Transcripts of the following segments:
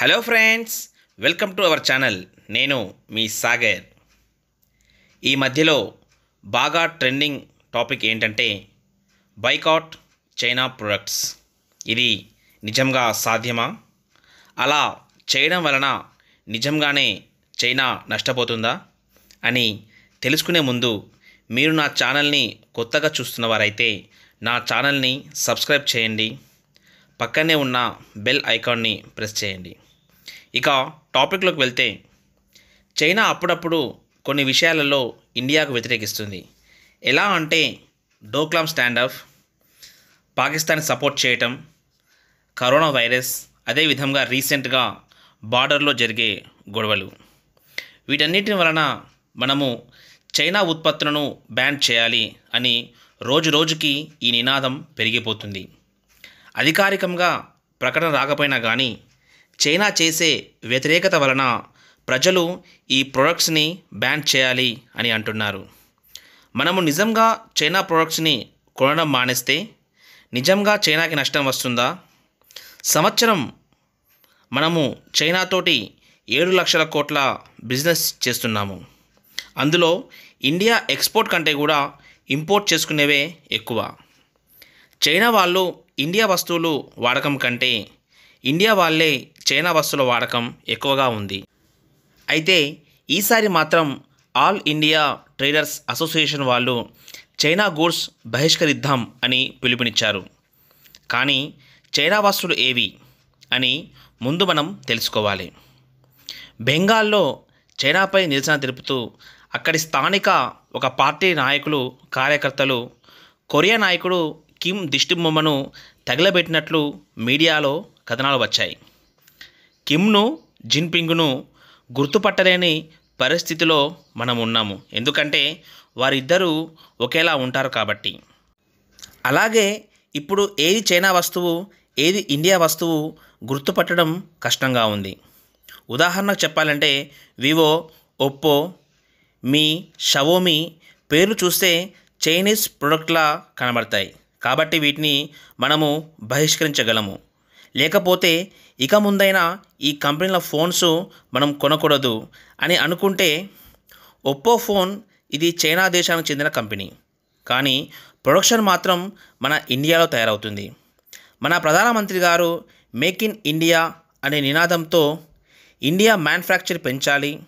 Hello friends welcome to our channel నేను మీ సాగర్. ఈ మధ్యలో బాగా ట్రెండింగ్ టాపిక్ ఏంటంటే బైకాట్ చైనా ప్రొడక్ట్స్ ఇది నిజంగా సాధ్యమా? అలా చేయడం వలన నిజంగానే చైనా నష్టపోతుందా? అని తెలుసుకునే ముందు మీరు నా ఛానల్ని కొత్తగా చూస్తున్న వారైతే నా ఛానల్ని సబ్స్క్రైబ్ చేయండి. పక్కనే ఉన్న బెల్ ఐకాన్ని ప్రెస్ చేయండి. ఇక టాపిక్లోకి వెళ్తే చైనా అప్పుడప్పుడు కొన్ని విషయాలలో ఇండియాకు వ్యతిరేకిస్తుంది. ఎలా అంటే డోక్లాం స్టాండ్ పాకిస్తాన్ సపోర్ట్ చేయటం కరోనా వైరస్ అదేవిధంగా రీసెంట్గా బార్డర్లో జరిగే గొడవలు. వీటన్నిటి వలన మనము చైనా ఉత్పత్తులను బ్యాన్ చేయాలి అని రోజు రోజుకి ఈ నినాదం పెరిగిపోతుంది. అధికారికంగా ప్రకటన రాకపోయినా కానీ చైనా చేసే వ్యతిరేకత వలన ప్రజలు ఈ ప్రొడక్ట్స్ని బ్యాన్ చేయాలి అని అంటున్నారు. మనము నిజంగా చైనా ప్రొడక్ట్స్ని కొనడం మానేస్తే నిజంగా చైనాకి నష్టం వస్తుందా? సంవత్సరం మనము చైనాతోటి ఏడు లక్షల కోట్ల బిజినెస్ చేస్తున్నాము. అందులో ఇండియా ఎక్స్పోర్ట్ కంటే కూడా ఇంపోర్ట్ చేసుకునేవే ఎక్కువ. చైనా వాళ్ళు ఇండియా వస్తువులు వాడకం కంటే ఇండియా వాళ్ళే చైనా బస్సుల వాడకం ఎక్కువగా ఉంది. అయితే ఈసారి మాత్రం ఆల్ ఇండియా ట్రేడర్స్ అసోసియేషన్ వాళ్ళు చైనా గూడ్స్ బహిష్కరిద్దాం అని పిలుపునిచ్చారు. కానీ చైనా వస్తువులు ఏవి అని ముందు మనం తెలుసుకోవాలి. బెంగాల్లో చైనాపై నిరసన తెలుపుతూ అక్కడి స్థానిక ఒక పార్టీ నాయకులు కార్యకర్తలు కొరియా నాయకుడు కిమ్ దిష్టిబొమ్మను తగిలబెట్టినట్లు మీడియాలో కథనాలు వచ్చాయి. కిమ్ను జిన్పింగ్ను గుర్తుపట్టలేని పరిస్థితిలో మనం ఉన్నాము ఎందుకంటే వారిద్దరూ ఒకేలా ఉంటారు కాబట్టి. అలాగే ఇప్పుడు ఏది చైనా వస్తువు ఏది ఇండియా వస్తువు గుర్తుపట్టడం కష్టంగా ఉంది. ఉదాహరణకు చెప్పాలంటే వివో ఒప్పో మీ షవోమి పేర్లు చూస్తే చైనీస్ ప్రొడక్ట్లా కనబడతాయి. కాబట్టి వీటిని మనము బహిష్కరించగలము. లేకపోతే ఇక ముందైనా ఈ కంపెనీల ఫోన్స్ మనం కొనకూడదు అని అనుకుంటే ఒప్పో ఫోన్ ఇది చైనా దేశానికి చెందిన కంపెనీ. కానీ ప్రొడక్షన్ మాత్రం మన ఇండియాలో తయారవుతుంది. మన ప్రధానమంత్రి గారు మేక్ ఇన్ ఇండియా అనే నినాదంతో ఇండియా మ్యానుఫ్యాక్చర్ పెంచాలి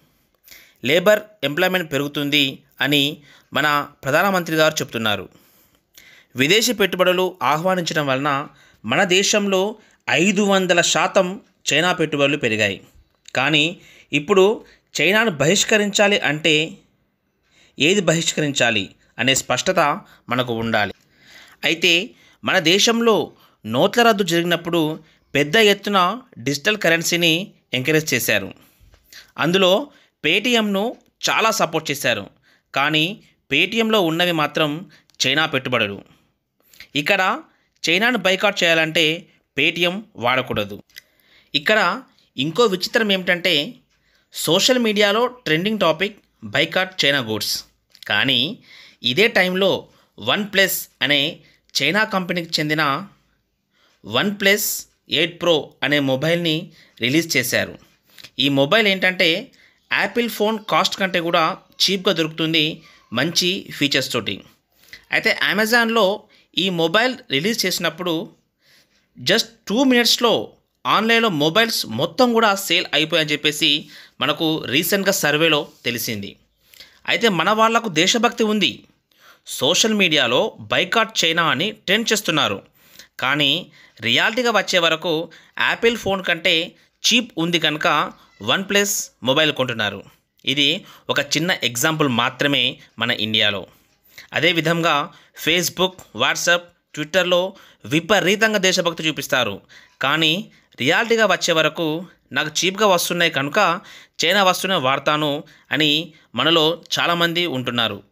లేబర్ ఎంప్లాయ్మెంట్ పెరుగుతుంది అని మన ప్రధానమంత్రి గారు చెప్తున్నారు. విదేశీ పెట్టుబడులు ఆహ్వానించడం వలన మన దేశంలో ఐదు వందల శాతం చైనా పెట్టుబడులు పెరిగాయి. కానీ ఇప్పుడు చైనాను బహిష్కరించాలి అంటే ఏది బహిష్కరించాలి అనే స్పష్టత మనకు ఉండాలి. అయితే మన దేశంలో నోట్ల రద్దు జరిగినప్పుడు పెద్ద ఎత్తున డిజిటల్ కరెన్సీని ఎంకరేజ్ చేశారు. అందులో పేటీఎంను చాలా సపోర్ట్ చేశారు. కానీ పేటీఎంలో ఉన్నవి మాత్రం చైనా పెట్టుబడులు. ఇక్కడ చైనాను బైకాట్ చేయాలంటే పేటీఎం వాడకూడదు. ఇక్కడ ఇంకో విచిత్రం ఏమిటంటే సోషల్ మీడియాలో trending topic boycott China goods. కానీ ఇదే టైంలో వన్ ప్లస్ అనే చైనా కంపెనీకి చెందిన వన్ ప్లస్ ఎయిట్ ప్రో అనే మొబైల్ని రిలీజ్ చేశారు. ఈ మొబైల్ ఏంటంటే యాపిల్ ఫోన్ కాస్ట్ కంటే కూడా చీప్గా దొరుకుతుంది మంచి ఫీచర్స్ తోటి. అయితే అమెజాన్లో ఈ మొబైల్ రిలీజ్ చేసినప్పుడు జస్ట్ టూ మినిట్స్లో ఆన్లైన్లో మొబైల్స్ మొత్తం కూడా సేల్ అయిపోయాయని చెప్పేసి మనకు రీసెంట్గా సర్వేలో తెలిసింది. అయితే మన వాళ్ళకు దేశభక్తి ఉంది. సోషల్ మీడియాలో బైకాట్ చైనా అని ట్రెండ్ చేస్తున్నారు. కానీ రియాలిటీగా వచ్చే వరకు యాపిల్ ఫోన్ కంటే చీప్ ఉంది కనుక వన్ ప్లస్ మొబైల్ కొంటున్నారు. ఇది ఒక చిన్న ఎగ్జాంపుల్ మాత్రమే మన ఇండియాలో. అదేవిధంగా ఫేస్బుక్ వాట్సాప్ ట్విట్టర్లో విపరీతంగా దేశభక్తి చూపిస్తారు. కానీ రియాలిటీగా వచ్చే వరకు నాకు చీప్గా వస్తున్నాయి కనుక చైనా వస్తువునే వాడతాను అని మనలో చాలామంది ఉంటున్నారు.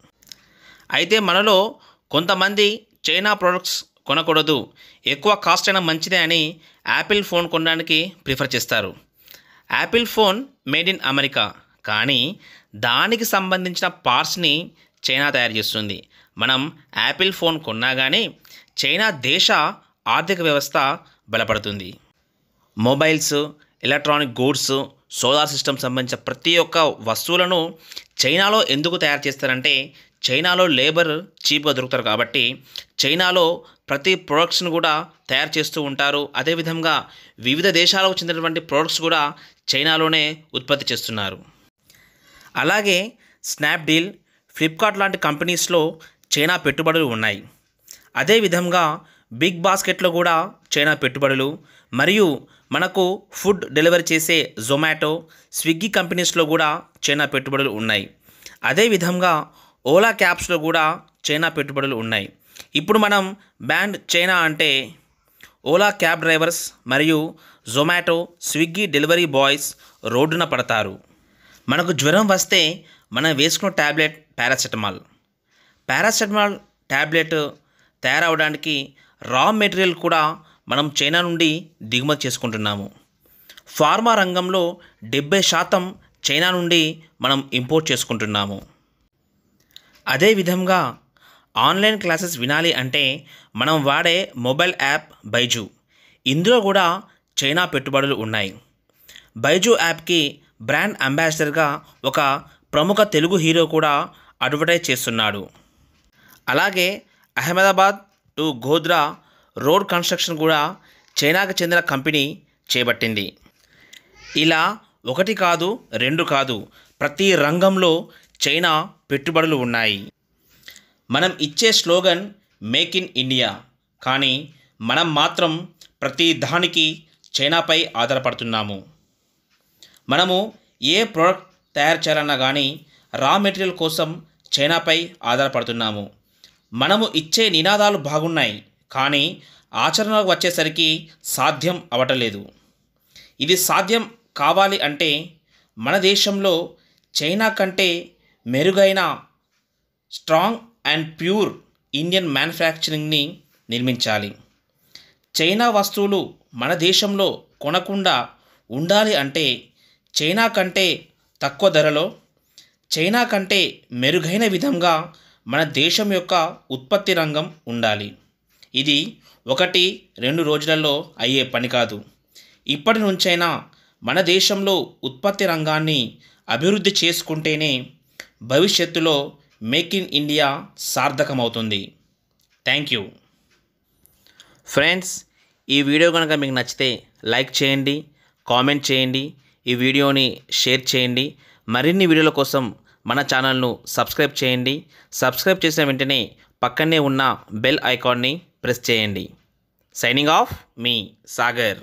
అయితే మనలో కొంతమంది చైనా ప్రొడక్ట్స్ కొనకూడదు. ఎక్కువ కాస్ట్ అయినా మంచిదే అని యాపిల్ ఫోన్ కొనడానికి ప్రిఫర్ చేస్తారు. Apple phone made in America. కానీ దానికి సంబంధించిన పార్ట్స్ని చైనా తయారు చేస్తుంది. మనం యాపిల్ ఫోన్ కొన్నా కానీ చైనా దేశ ఆర్థిక వ్యవస్థ బలపడుతుంది. Mobiles electronic goods solar system సంబంధించిన ప్రతి ఒక్క వస్తువులను చైనాలో ఎందుకు తయారు చేస్తారంటే చైనాలో లేబర్ చీప్గా దొరుకుతారు కాబట్టి చైనాలో ప్రతి ప్రొడక్ట్స్ను కూడా తయారు చేస్తూ ఉంటారు. అదేవిధంగా వివిధ దేశాలకు చెందినటువంటి ప్రొడక్ట్స్ కూడా చైనాలోనే ఉత్పత్తి చేస్తున్నారు. అలాగే స్నాప్డీల్ ఫ్లిప్కార్ట్ లాంటి కంపెనీస్లో చైనా పెట్టుబడులు ఉన్నాయి. అదేవిధంగా బిగ్ బాస్కెట్లో కూడా చైనా పెట్టుబడులు మరియు మనకు ఫుడ్ డెలివరీ చేసే జొమాటో స్విగ్గీ కంపెనీస్లో కూడా చైనా పెట్టుబడులు ఉన్నాయి. అదేవిధంగా ఓలా క్యాబ్స్లో కూడా చైనా పెట్టుబడులు ఉన్నాయి. ఇప్పుడు మనం బ్యాండ్ చైనా అంటే ఓలా క్యాబ్ డ్రైవర్స్ మరియు జొమాటో స్విగ్గీ డెలివరీ బాయ్స్ రోడ్డున పడతారు. మనకు జ్వరం వస్తే మనం వేసుకున్న ట్యాబ్లెట్ పారాసెటమాల్. పారాసెటమాల్ ట్యాబ్లెట్ తయారవడానికి రా మెటీరియల్ కూడా మనం చైనా నుండి దిగుమతి చేసుకుంటున్నాము. ఫార్మా రంగంలో డెబ్బై శాతం చైనా నుండి మనం ఇంపోర్ట్ చేసుకుంటున్నాము. అదేవిధంగా ఆన్లైన్ క్లాసెస్ వినాలి అంటే మనం వాడే మొబైల్ యాప్ బైజు. ఇందులో కూడా చైనా పెట్టుబడులు ఉన్నాయి. బైజు యాప్కి బ్రాండ్ అంబాసిడర్గా ఒక ప్రముఖ తెలుగు హీరో కూడా అడ్వర్టైజ్ చేస్తున్నాడు. అలాగే Ahmedabad to Godhra road construction కూడా చైనాకు చెందిన కంపెనీ చేపట్టింది. ఇలా ఒకటి కాదు రెండు కాదు ప్రతి రంగంలో చైనా పెట్టుబడులు ఉన్నాయి. మనం ఇచ్చే స్లోగన్ మేక్ ఇన్ ఇండియా. కానీ మనం మాత్రం ప్రతి దానికి చైనాపై ఆధారపడుతున్నాము. మనము ఏ ప్రోడక్ట్ తయారు చేయాలన్నా కానీ రా మెటీరియల్ కోసం చైనాపై ఆధారపడుతున్నాము. మనము ఇచ్చే నినాదాలు బాగున్నాయి కానీ ఆచరణకు వచ్చేసరికి సాధ్యం అవటలేదు. ఇది సాధ్యం కావాలి అంటే మన దేశంలో చైనా కంటే మెరుగైన స్ట్రాంగ్ అండ్ ప్యూర్ ఇండియన్ మ్యానుఫ్యాక్చరింగ్ని నిర్మించాలి. చైనా వస్తువులు మన దేశంలో కొనకుండా ఉండాలి అంటే చైనా కంటే తక్కువ ధరలో చైనా కంటే మెరుగైన విధంగా మన దేశం యొక్క ఉత్పత్తి రంగం ఉండాలి. ఇది ఒకటి రెండు రోజులలో అయ్యే పని కాదు. ఇప్పటి నుంచైనా మన దేశంలో ఉత్పత్తి రంగాన్ని అభివృద్ధి చేసుకుంటేనే భవిష్యత్తులో make in India సార్థకమవుతుంది. Thank you. Friends ఈ వీడియో కనుక మీకు నచ్చితే లైక్ చేయండి కామెంట్ చేయండి ఈ వీడియోని షేర్ చేయండి. మరిన్ని వీడియోల కోసం మన ఛానల్ను సబ్స్క్రైబ్ చేయండి. సబ్స్క్రైబ్ చేసిన వెంటనే పక్కనే ఉన్న బెల్ ఐకాన్ని ప్రెస్ చేయండి. సైనింగ్ ఆఫ్ మీ సాగర్.